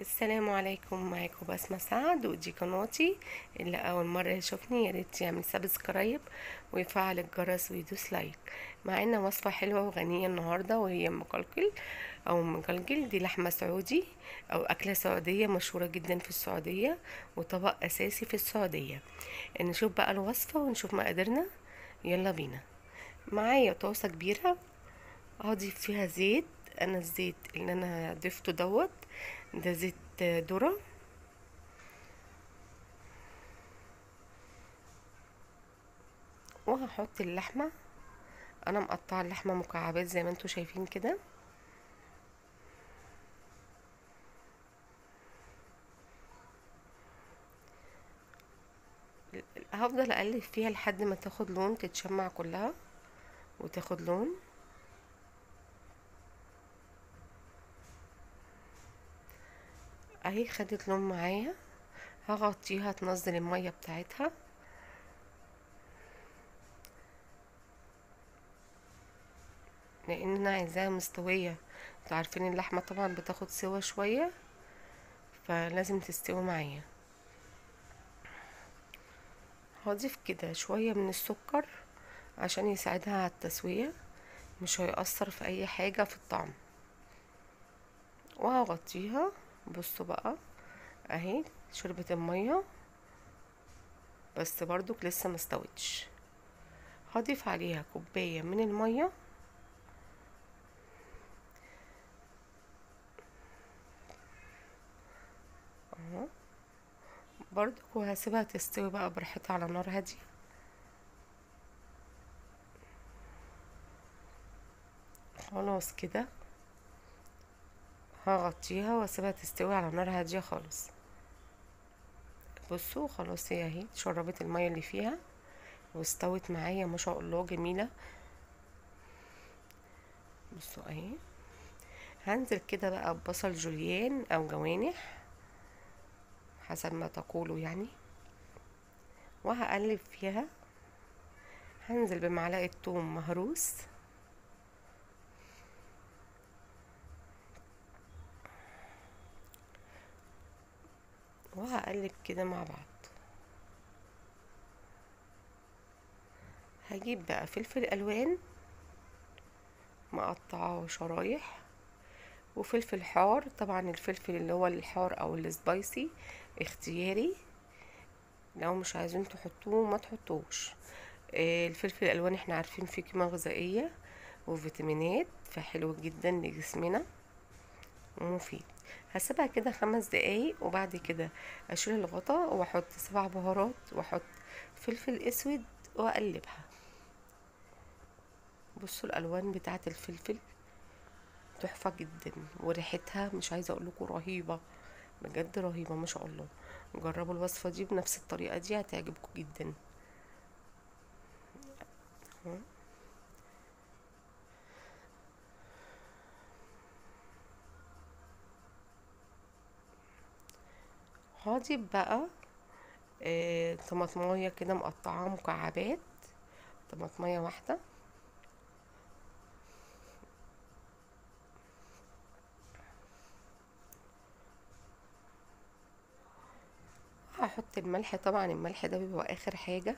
السلام عليكم معاكم بسمة سعد ودي قناتي. اللي أول مرة يشوفني ياريت يعمل subscribe ويفعل الجرس ويدوس like معانا وصفة حلوة وغنية النهاردة وهي مقلقل أو مقلقل دي لحمة سعودي أو أكلة سعودية مشهورة جدا في السعودية وطبق أساسي في السعودية. نشوف بقى الوصفة ونشوف مقاديرنا. يلا بينا. معايا طاسة كبيرة. هضيف فيها زيت. أنا الزيت اللي أنا ضفته دوت ده زيت ذرة. وهحط اللحمة. أنا مقطعة اللحمة مكعبات زي ما أنتوا شايفين كده. هفضل أقلب فيها لحد ما تاخد لون تتشمع كلها وتاخد لون. أهي خدت لون معايا. هغطيها تنزل المية بتاعتها. لأن أنا عايزاها مستوية. أنتوا عارفين اللحمة طبعا بتاخد سوا شوية فلازم تستوي معايا. هضيف كده شوية من السكر عشان يساعدها على التسوية. مش هيأثر في أي حاجة في الطعم. وهغطيها. بصوا بقى اهي شربت المية. بس برضو لسه مستوتش هضيف عليها كوباية من المية. اهو. وهسيبها تستوي بقى براحتها على نار هادية. خلاص كده. هغطيها واسيبها تستوي على نار هادية خالص. بصوا خلاص هي اهي شربت المية اللي فيها واستوت معايا ما شاء الله جميلة. بصوا اهي هنزل كده بقى ببصل جوليان أو جوانح حسب ما تقولوا يعني وهقلب فيها. هنزل بمعلقة توم مهروس. وهقلب كده مع بعض. هجيب بقى فلفل ألوان مقطعاه شرايح وفلفل حار. طبعا الفلفل اللي هو الحار أو السبايسي اختياري. لو مش عايزين تحطوه ما تحطوش. الفلفل الألوان إحنا عارفين فيه قيمة غذائية وفيتامينات فحلو جدا لجسمنا ومفيد. هسيبها كده خمس دقايق وبعد كده أشيل الغطا وأحط سبع بهارات وأحط فلفل أسود وأقلبها. بصوا الألوان بتاعة الفلفل تحفة جدا وريحتها مش عايزة أقول لكم رهيبة بجد رهيبة ما شاء الله. جربوا الوصفة دي بنفس الطريقة دي هتعجبكم جدا. هضيف بقى آه طماطماية كده مقطعاها مكعبات طماطماية واحدة. هحط الملح طبعا الملح ده بيبقى آخر حاجة.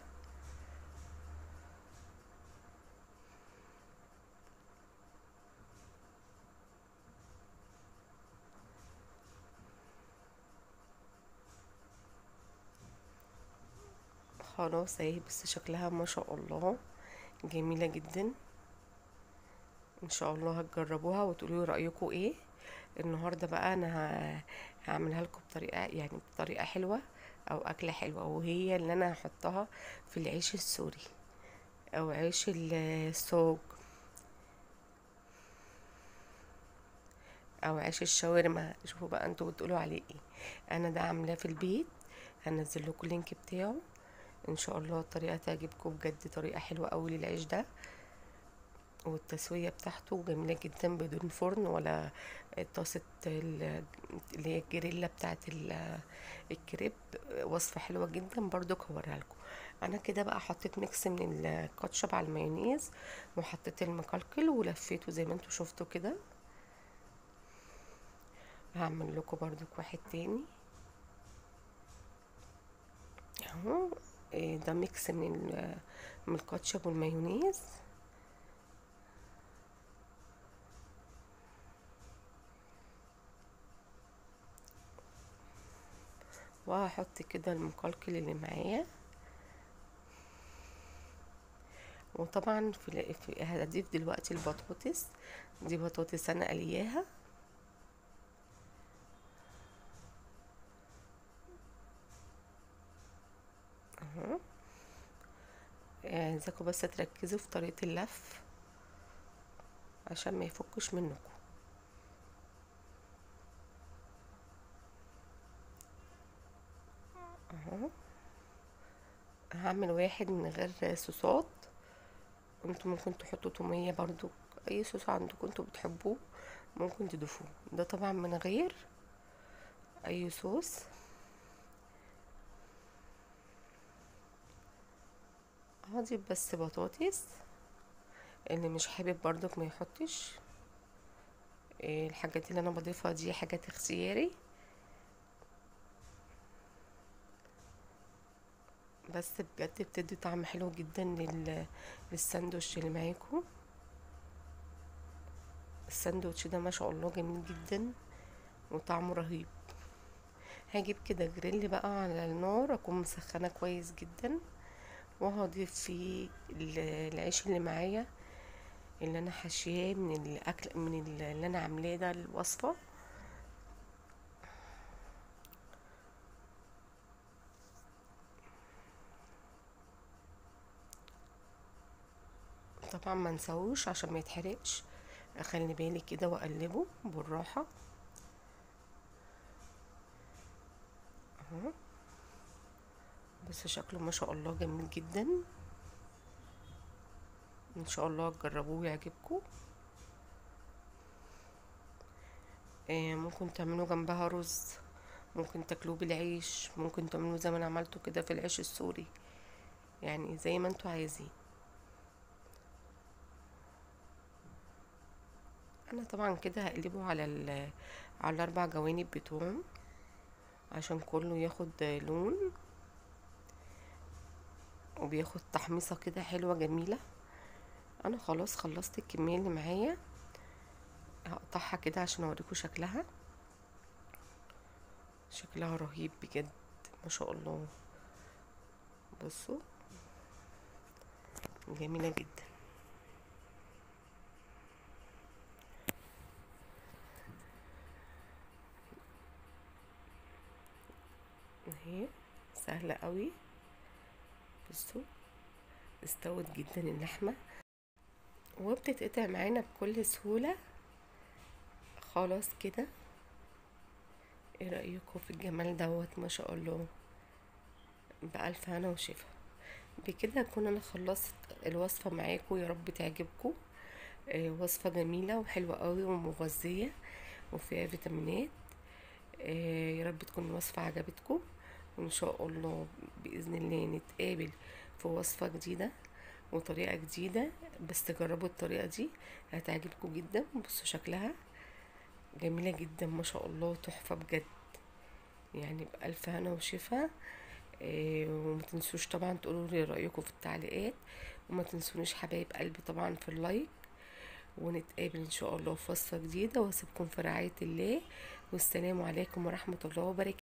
خلاص اهي بس شكلها ما شاء الله جميلة جدا. إن شاء الله هتجربوها وتقولوا رأيكم إيه. النهارده بقى أنا هعملها لكم بطريقة يعني بطريقة حلوة أو أكلة حلوة. وهي اللي أنا هحطها في العيش السوري أو عيش السوق أو عيش الشاورما. شوفوا بقى أنتوا بتقولوا عليه إيه. أنا ده عاملاه في البيت. هنزل لكم ال link بتاعه. إن شاء الله الطريقة تعجبكم بجد طريقة حلوة قوي للعيش ده. والتسوية بتاعته جميلة جدا بدون فرن ولا طاسة اللي هي الجريلا بتاعت الكريب. وصفة حلوة جدا برضو هوريها لكم. أنا كده بقى حطيت mix من الكاتشب على المايونيز وحطيت المقلقل ولفيته زي ما أنتوا شفتوا كده. هعمل لكم برضو واحد تاني. أهو. ده ميكس من ال- من الكاتشب والمايونيز. وهحط كده المقلقل اللي معايا. وطبعا في هضيف دلوقتي البطاطس. دي بطاطس أنا قلياها اهو عايزاكم بس تركزوا في طريقة اللف عشان ما يفكش منكم. أهو. هعمل واحد من غير صوصات. أنتوا ممكن تحطوا تومية برضو. أي صوص عندكم أنتوا بتحبوه ممكن تضيفوه. ده طبعا من غير أي صوص. هضيف بس بطاطس اللي مش حابب برضك ما يحطش. إيه الحاجات اللي أنا بضيفها دي حاجات اختياري. بس بجد بتدي طعم حلو جدا لل... للساندوتش اللي معاكم الساندوتش ده ما شاء الله جميل جدا وطعمه رهيب. هجيب كده جريل بقى على النار أكون مسخنة كويس جدا. وهضيف فيه العيش اللي معايا اللي أنا حاشياه من الأكل من اللي أنا عاملاه ده الوصفة. طبعا ما نسووش عشان ما يتحرقش. أخلي بالي كده وأقلبه بالراحة. أهو. بس شكله ما شاء الله جميل جدا. إن شاء الله تجربوه ويعجبكم آه ممكن تعملوا جنبها رز ممكن تاكلوه بالعيش ممكن تعملوه زي ما أنا عملته كده في العيش السوري. يعني زي ما أنتوا عايزين. أنا طبعا كده هقلبه على على الأربع جوانب بتوعه عشان كله ياخد لون. وبياخد تحميصة كده حلوة جميلة. أنا خلاص خلصت الكمية اللي معايا. هقطعها كده عشان أوريكم شكلها. شكلها رهيب بجد ما شاء الله. بصوا. جميلة جدا. اهي سهلة قوي. بصوا استوت جدا اللحمة وبتتقطع معانا بكل سهولة. خلاص كده. إيه رأيكم في الجمال دوت؟ ما شاء الله. بألف هنا وشفا. بكده اكون أنا خلصت الوصفة معاكم. يا رب تعجبكم. آه وصفة جميلة وحلوة قوي ومغذية وفيها فيتامينات. آه يا رب تكون الوصفة عجبتكم. وان شاء الله بإذن الله نتقابل في وصفة جديدة وطريقة جديدة بس تجربوا الطريقة دي هتعجبكم جدا. بصوا شكلها جميلة جدا ما شاء الله تحفة بجد. يعني بألف هنا وشفا. إيه وما تنسوش طبعا تقولوا لي رأيكم في التعليقات. وما تنسونيش حبايب قلبي طبعا في اللايك. ونتقابل إن شاء الله في وصفة جديدة. وأسيبكم في رعاية الله. والسلام عليكم ورحمة الله وبركاته.